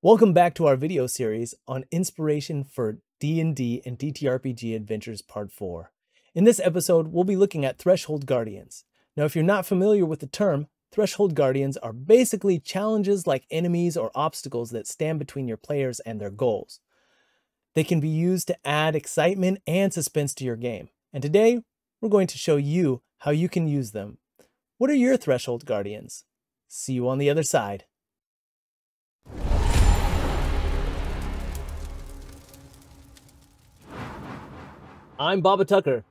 Welcome back to our video series on inspiration for D&D and TTRPG Adventures Part 4. In this episode, we'll be looking at Threshold Guardians. Now, if you're not familiar with the term, Threshold Guardians are basically challenges like enemies or obstacles that stand between your players and their goals. They can be used to add excitement and suspense to your game. And today, we're going to show you how you can use them. What are your Threshold Guardians? See you on the other side. I'm Baba Tucker.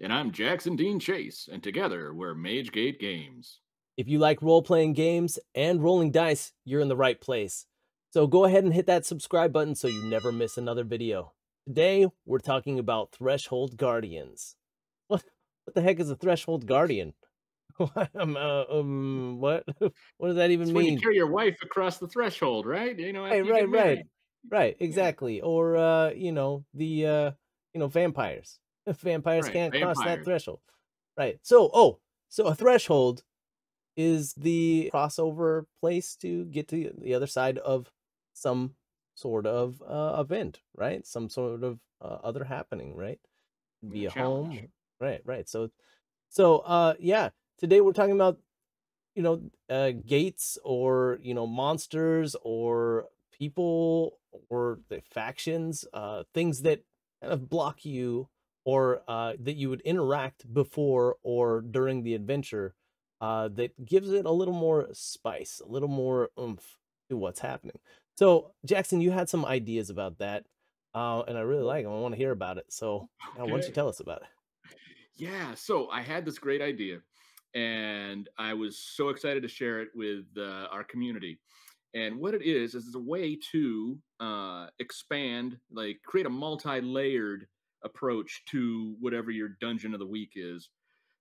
And I'm Jackson Dean Chase, and together we're MageGate Games. If you like role playing games and rolling dice, you're in the right place. So go ahead and hit that subscribe button so you never miss another video. Today, we're talking about Threshold Guardians. What, what the heck is a Threshold Guardian? um, uh, um, what? what does that even It's mean? when you carry your wife across the threshold, right? You know, Right, right, right, right. Exactly. Or uh, you know, the uh, you know, vampires. vampires Right, can't cross that threshold. Right. So, oh, so a threshold is the crossover place to get to the other side of some sort of uh, event, right? Some sort of uh, other happening, right? Be a home, right? Right. So, so uh, yeah. Today we're talking about you know uh, gates or you know monsters or people or the factions, uh, things that kind of block you or uh, that you would interact before or during the adventure uh, that gives it a little more spice, a little more oomph to what's happening. So, Jackson, you had some ideas about that, uh, and I really like them. I want to hear about it. So, uh, why don't you tell us about it? Yeah, so I had this great idea, and I was so excited to share it with uh, our community. And what it is is it's a way to uh, expand, like create a multi-layered approach to whatever your dungeon of the week is.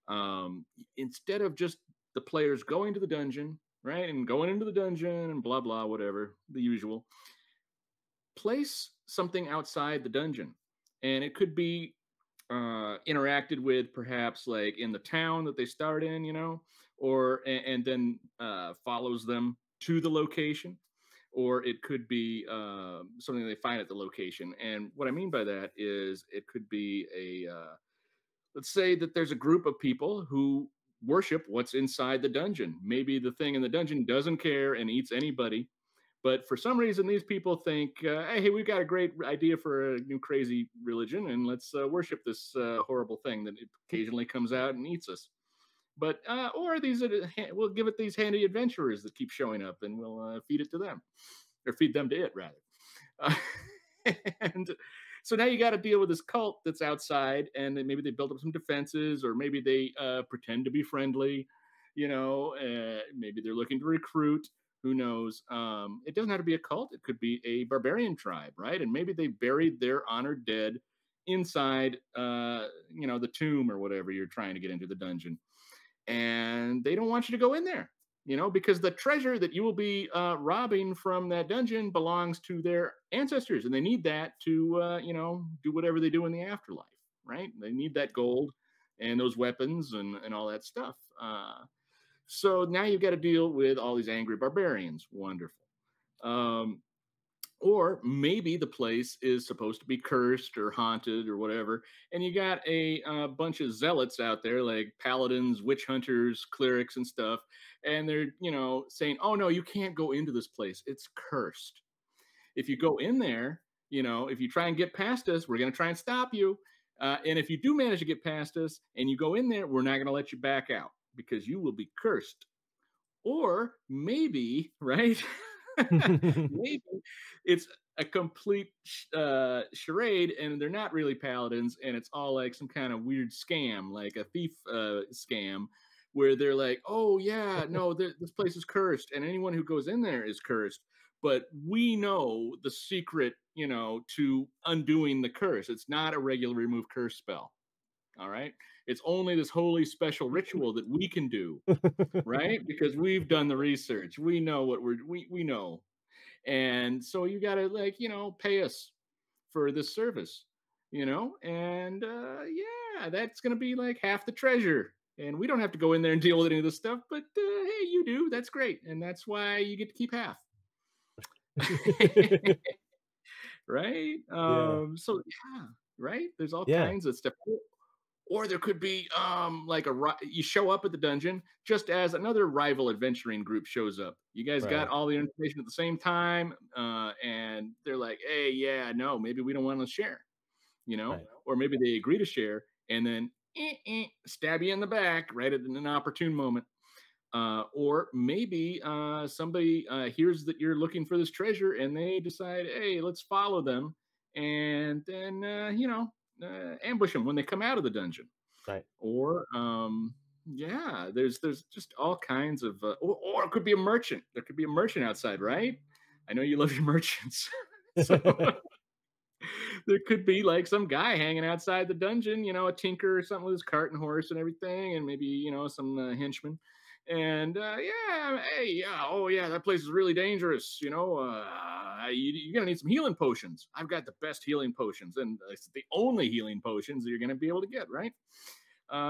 Um, instead of just the players going to the dungeon, right, and going into the dungeon and blah blah whatever the usual, place something outside the dungeon, and it could be uh interacted with perhaps like in the town that they start in you know or and, and then uh follows them to the location or it could be um something they find at the location and what i mean by that is it could be a uh, let's say that there's a group of people who worship what's inside the dungeon maybe the thing in the dungeon doesn't care and eats anybody but for some reason, these people think, uh, "Hey, we've got a great idea for a new crazy religion, and let's uh, worship this uh, horrible thing that occasionally comes out and eats us." But uh, or these, we'll give it these handy adventurers that keep showing up, and we'll uh, feed it to them, or feed them to it rather. Uh, and so now you got to deal with this cult that's outside, and maybe they build up some defenses, or maybe they uh, pretend to be friendly. You know, uh, maybe they're looking to recruit who knows um, it doesn't have to be a cult it could be a barbarian tribe right and maybe they buried their honored dead inside uh, you know the tomb or whatever you're trying to get into the dungeon and they don't want you to go in there you know because the treasure that you will be uh, robbing from that dungeon belongs to their ancestors and they need that to uh, you know do whatever they do in the afterlife right they need that gold and those weapons and, and all that stuff uh, so now you've got to deal with all these angry barbarians. Wonderful. Um, or maybe the place is supposed to be cursed or haunted or whatever, and you got a uh, bunch of zealots out there, like paladins, witch hunters, clerics, and stuff, and they're you know saying, "Oh no, you can't go into this place; it's cursed. If you go in there, you know, if you try and get past us, we're going to try and stop you." Uh, and if you do manage to get past us and you go in there, we're not going to let you back out because you will be cursed. Or maybe, right? maybe it's a complete sh- uh, charade and they're not really paladins and it's all like some kind of weird scam, like a thief uh, scam where they're like, oh, yeah, no, th- this place is cursed and anyone who goes in there is cursed. But we know the secret, you know, to undoing the curse. It's not a regular remove curse spell. All right. It's only this holy special ritual that we can do, right? Because we've done the research. We know what we're we we know. And so you gotta like, you know, pay us for this service, you know? And uh yeah, that's gonna be like half the treasure. And we don't have to go in there and deal with any of this stuff, but uh, hey, you do. That's great. And that's why you get to keep half. right? Yeah. Um, so yeah, right? There's all Yeah. kinds of stuff. Or there could be um like a you show up at the dungeon just as another rival adventuring group shows up. You guys got all the information at the same time, uh, and they're like, "Hey, yeah, no, maybe we don't want to share," you know, Right. or maybe they agree to share and then eh, eh, stab you in the back right at an opportune moment. Uh, or maybe uh, somebody uh, hears that you're looking for this treasure and they decide, hey, let's follow them and then, uh, you know, uh, ambush them when they come out of the dungeon. Right. Or, um, yeah, there's there's just all kinds of, uh, or, or it could be a merchant. There could be a merchant outside, right? I know you love your merchants. so there could be like some guy hanging outside the dungeon, you know, a tinker or something with his cart and horse and everything, and maybe you know some uh, henchmen. And uh, yeah, hey, yeah, oh yeah, that place is really dangerous. You know, uh, you, you're gonna need some healing potions. I've got the best healing potions, and it's the only healing potions that you're gonna be able to get, right?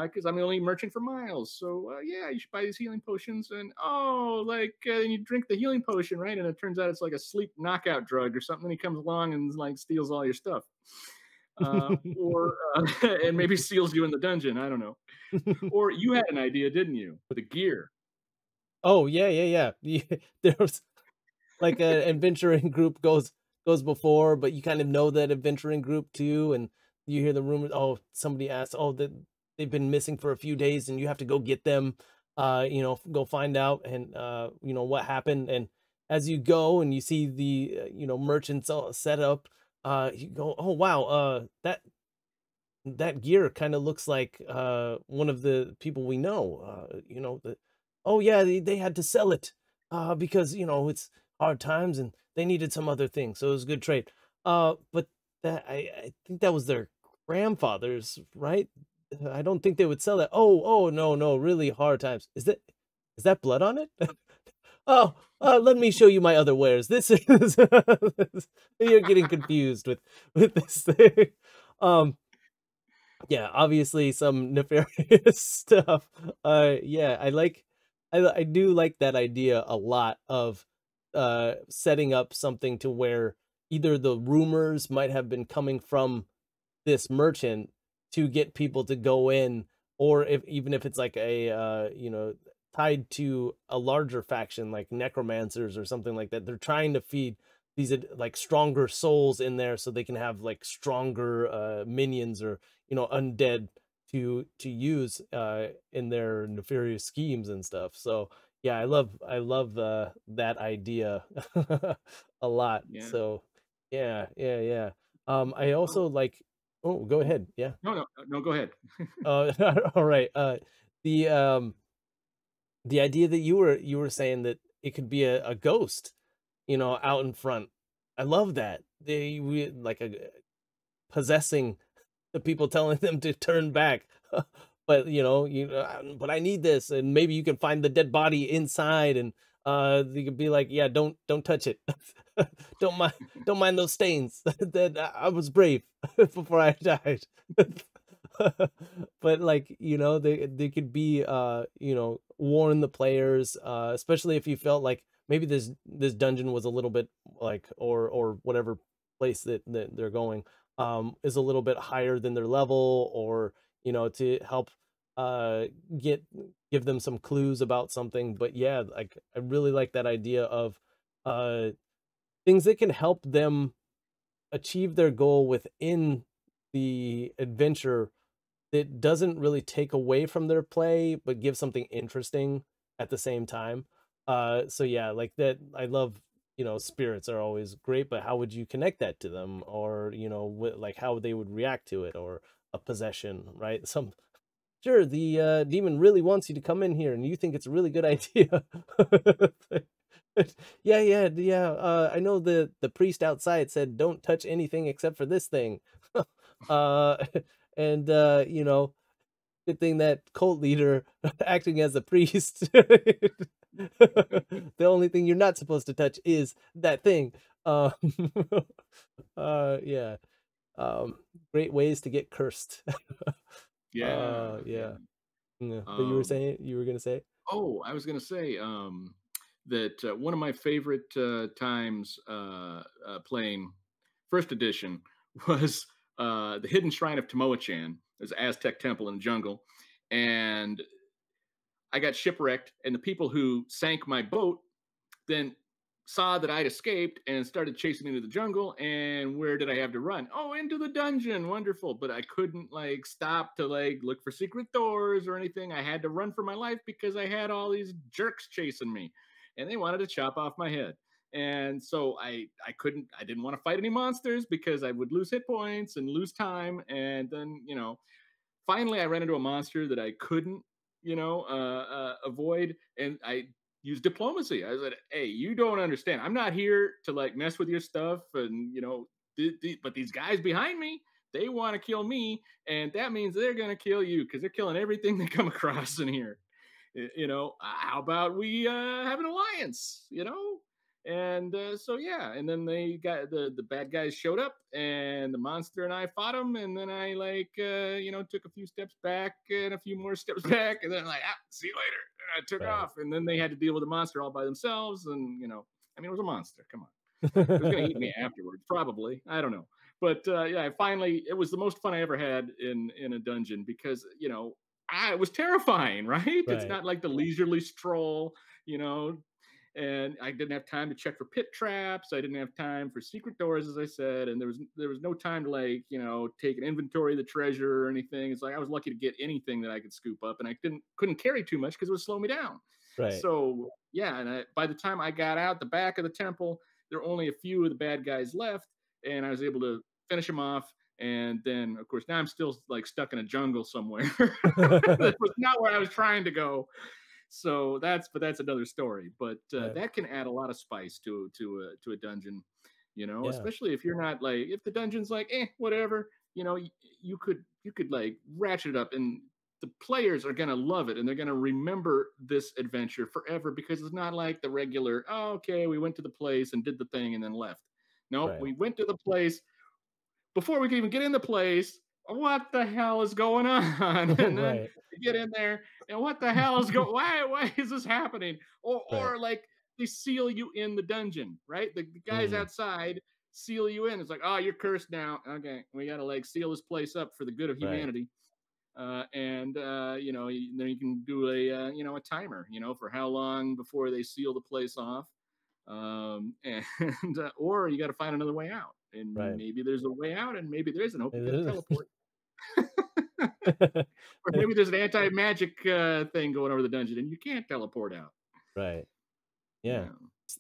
because I'm the only merchant for miles. So uh, yeah, you should buy these healing potions. And oh, like uh, you drink the healing potion, right? And it turns out it's like a sleep knockout drug or something. And he comes along and like steals all your stuff, uh, or uh, and maybe seals you in the dungeon. I don't know. Or you had an idea, didn't you? With the gear. Oh yeah, yeah, yeah. There's like an adventuring group goes goes before, but you kind of know that adventuring group too, and you hear the rumors. Oh, somebody asked, oh, that they've been missing for a few days, and you have to go get them. Uh, you know, go find out and uh, you know what happened. And as you go and you see the uh, you know merchants all set up, uh, you go, oh wow, uh, that that gear kind of looks like uh one of the people we know. Uh, you know, the oh yeah, they, they had to sell it uh because you know it's hard times and they needed some other thing, so it was a good trade. Uh, but that I, I think that was their grandfather's, right? I don't think they would sell that. Oh, oh no, no, really hard times. Is that is that blood on it? oh, uh, let me show you my other wares. This is you're getting confused with with this thing. Um, yeah, obviously some nefarious stuff. Uh, yeah, I like, I I do like that idea a lot of uh setting up something to where either the rumors might have been coming from this merchant to get people to go in, or if even if it's like a uh you know tied to a larger faction like necromancers or something like that, they're trying to feed these like stronger souls in there so they can have like stronger uh minions or you know undead to to use uh in their nefarious schemes and stuff so yeah i love i love uh that idea a lot Yeah. so yeah yeah yeah um i also like oh go ahead yeah no, no, no. Go ahead. uh all right uh the um the idea that you were you were saying that it could be a, a ghost you know out in front i love that. They we like a possessing the people telling them to turn back. But you know you know "Um, but i need this and maybe you can find the dead body inside and uh you could be like yeah don't don't touch it. Don't mind don't mind those stains that i I was brave before i died but like you know they they could be uh you know warn the players uh especially if you felt like maybe this this dungeon was a little bit like or or whatever place that, that they're going um is a little bit higher than their level or you know to help uh get give them some clues about something. But yeah like i really like that idea of uh things that can help them achieve their goal within the adventure that doesn't really take away from their play but give something interesting at the same time. Uh so yeah like that i love you know spirits are always great but how would you connect that to them? Or you know like how they would react to it or a possession right? Some sure the uh demon really wants you to come in here and you think it's a really good idea. Yeah yeah yeah uh i know the the priest outside said don't touch anything except for this thing. Uh and uh you know good thing that cult leader acting as a priest. The only thing you're not supposed to touch is that thing. Um uh yeah. Um great ways to get cursed. Yeah, uh yeah. yeah but you were Um, saying you were gonna say? Oh, I was gonna say, um, that uh, one of my favorite uh, times uh, uh playing first edition was uh, the Hidden Shrine of Tamoachan. There's an Aztec temple in the jungle, and I got shipwrecked, and the people who sank my boat then saw that I'd escaped and started chasing me into the jungle. And where did I have to run? Oh, into the dungeon. Wonderful. But I couldn't like stop to like look for secret doors or anything. I had to run for my life because I had all these jerks chasing me and they wanted to chop off my head. And so I I couldn't I didn't want to fight any monsters because I would lose hit points and lose time. And then, you know, finally I ran into a monster that I couldn't you know, uh, uh, avoid. And I use diplomacy. I said, "Hey, you don't understand. I'm not here to like mess with your stuff, and you know, th- th- but these guys behind me, they want to kill me, and that means they're gonna kill you because they're killing everything they come across in here. You know, how about we uh, have an alliance? You know." And uh, so yeah, and then they got the the bad guys showed up, and the monster and I fought them, and then I like uh, you know took a few steps back and a few more steps back, and then like ah, see you later and I took right. off, and then they had to deal with the monster all by themselves. And you know, I mean, it was a monster. Come on, it was gonna eat me afterwards, probably. I don't know, but uh, yeah, finally, it was the most fun I ever had in in a dungeon because you know, I, it was terrifying. Right? right? It's not like the leisurely stroll. You know, and I didn't have time to check for pit traps. I didn't have time for secret doors, as I said, and there was there was no time to like you know take an inventory of the treasure or anything. It's like I was lucky to get anything that I could scoop up, and I didn't couldn't carry too much because it would slow me down. Right. So yeah, and I, by the time I got out the back of the temple, there were only a few of the bad guys left, and I was able to finish them off. And then, of course, now I'm still like stuck in a jungle somewhere. that was not where I was trying to go so that's but that's another story but uh, that can add a lot of spice to to a to a dungeon you know yeah. especially if you're not like if the dungeon's like eh whatever you know you, you could you could like ratchet it up and the players are going to love it and they're going to remember this adventure forever because it's not like the regular oh, okay we went to the place and did the thing and then left no nope, right. we went to the place before we could even get in the place what the hell is going on? And then right. get in there, and what the hell is going? why why is this happening? Or right. or like they seal you in the dungeon, right? The, the guys mm. outside seal you in. It's like, oh, you're cursed now. Okay, we got to like seal this place up for the good of humanity. Right. Uh, and uh, you know, then you can do a uh, you know a timer, you know, for how long before they seal the place off, um, and uh, or you got to find another way out and right. maybe there's a way out, and maybe there isn't. Hope you can teleport. or maybe there's an anti magic uh, thing going over the dungeon, and you can't teleport out. Right. Yeah.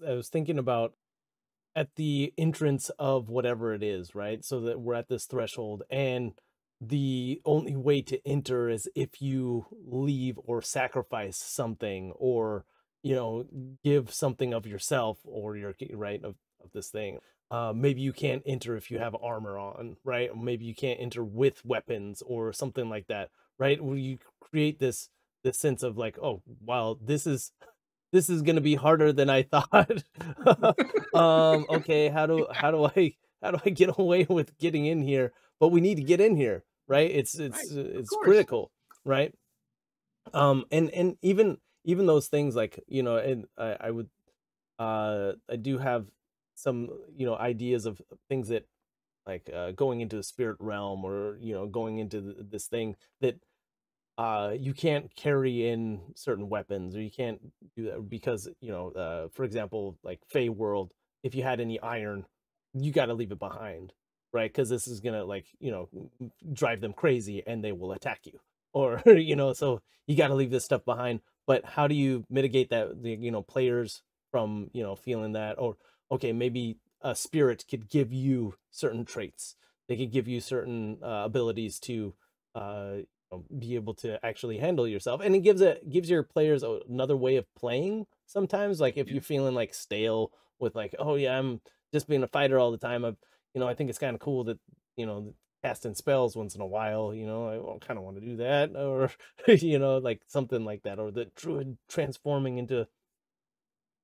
yeah. I was thinking about at the entrance of whatever it is, right? So that we're at this threshold, and the only way to enter is if you leave or sacrifice something or you know give something of yourself or your right of, of this thing uh, maybe you can't enter if you have armor on, right? Or maybe you can't enter with weapons or something like that, right? Where you create this this sense of like, oh, wow, this is this is gonna be harder than I thought. um, okay, how do how do I how do I get away with getting in here? But we need to get in here, right? It's it's right, it's critical, right? Um, and and even even those things like you know, and I, I would uh I do have some you know ideas of things that like uh, going into the spirit realm or you know going into this thing that uh you can't carry in certain weapons or you can't do that because you know uh for example like Fey world if you had any iron you got to leave it behind right? Because this is gonna like you know drive them crazy and they will attack you. Or you know so you got to leave this stuff behind. But how do you mitigate that the you know players from you know feeling that? Or okay, maybe a spirit could give you certain traits. They could give you certain uh, abilities to uh, be able to actually handle yourself, and it gives it gives your players another way of playing. Sometimes, like if you're feeling like stale with like, oh yeah, I'm just being a fighter all the time. I, you know, I think it's kind of cool that you know casting spells once in a while. You know, I kind of want to do that, or you know, like something like that, or the druid transforming into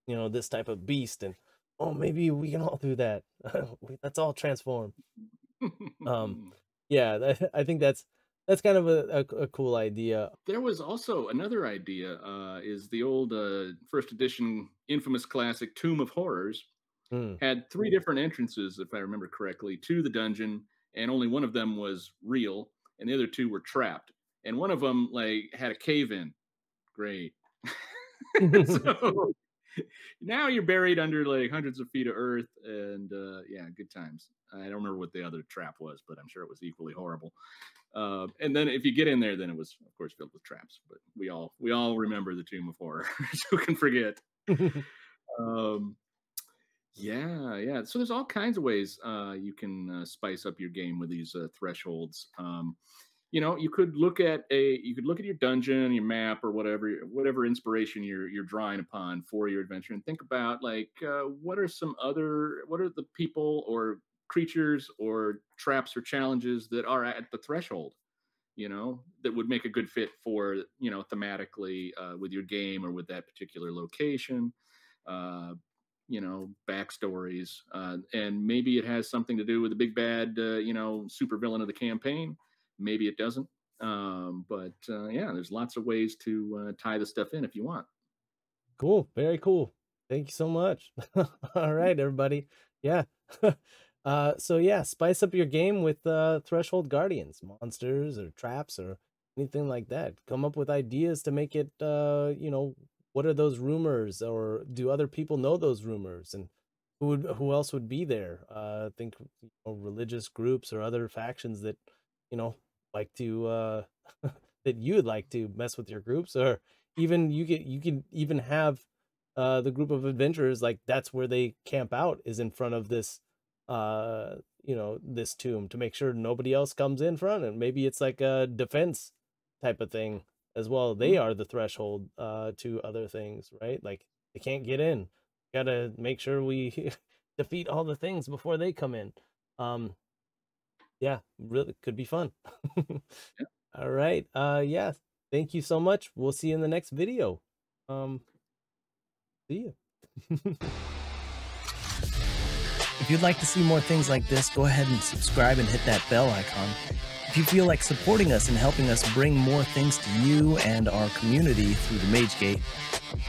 you know this type of beast and oh, maybe we can all do that. Let's all transform. um, yeah, I think that's that's kind of a, a, a cool idea. There was also another idea. Uh, is the old uh, first edition infamous classic Tomb of Horrors Hmm. had three different entrances, if I remember correctly, to the dungeon, and only one of them was real, and the other two were trapped. And one of them like had a cave in. Great. so now you're buried under like hundreds of feet of earth, and uh, yeah, good times. I don't remember what the other trap was, but I'm sure it was equally horrible. Uh, and then if you get in there, then it was of course filled with traps. But we all we all remember the Tomb of Horror. Who can forget? um, yeah, yeah. So there's all kinds of ways uh, you can uh, spice up your game with these uh, thresholds. Um, you know, you could look at a you could look at your dungeon, your map, or whatever whatever inspiration you're you're drawing upon for your adventure, and think about like uh, what are some other what are the people or creatures or traps or challenges that are at the threshold you know that would make a good fit for you know thematically uh, with your game or with that particular location uh, you know backstories uh, and maybe it has something to do with the big bad uh, you know super villain of the campaign maybe it doesn't um, but uh, yeah there's lots of ways to uh, tie the stuff in if you want Cool. Very cool. Thank you so much. All right, everybody. Yeah. uh, so yeah, spice up your game with uh, Threshold Guardians, monsters or traps or anything like that. Come up with ideas to make it. Uh, you know, what are those rumors, or do other people know those rumors, and who would who else would be there? Uh, think you know, religious groups or other factions that you know like to uh, that you would like to mess with your groups, or even you get you can even have uh the group of adventurers like that's where they camp out is in front of this uh you know this tomb to make sure nobody else comes in front and maybe it's like a defense type of thing as well. They Mhm. are the threshold uh to other things right? Like they can't get in. Gotta make sure we defeat all the things before they come in. Um yeah really could be fun Yeah. all right uh yeah thank you so much we'll see you in the next video um see you If you'd like to see more things like this, go ahead and subscribe and hit that bell icon. If you feel like supporting us and helping us bring more things to you and our community through the Mage Gate,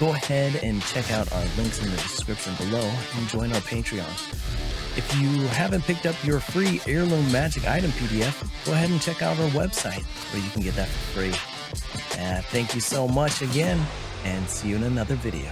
go ahead and check out our links in the description below and join our Patreon. If you haven't picked up your free heirloom magic item PDF, go ahead and check out our website where you can get that for free. Uh, thank you so much again, and see you in another video.